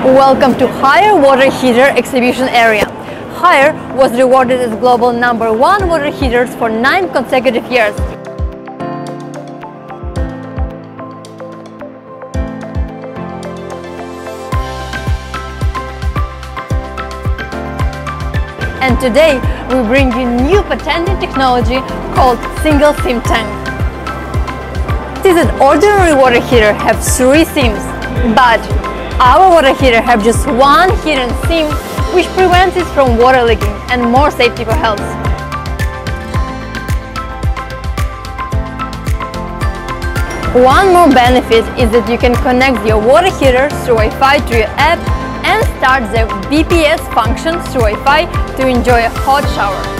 Welcome to Haier Water Heater Exhibition Area. Haier was rewarded as global number one water heaters for nine consecutive years. And today we bring you new patented technology called single seam tank. This is an ordinary water heater have three seams, but our water heater have just one hidden seam which prevents it from water leaking and more safety for health. One more benefit is that you can connect your water heater through Wi-Fi to your app and start the BPS function through Wi-Fi to enjoy a hot shower.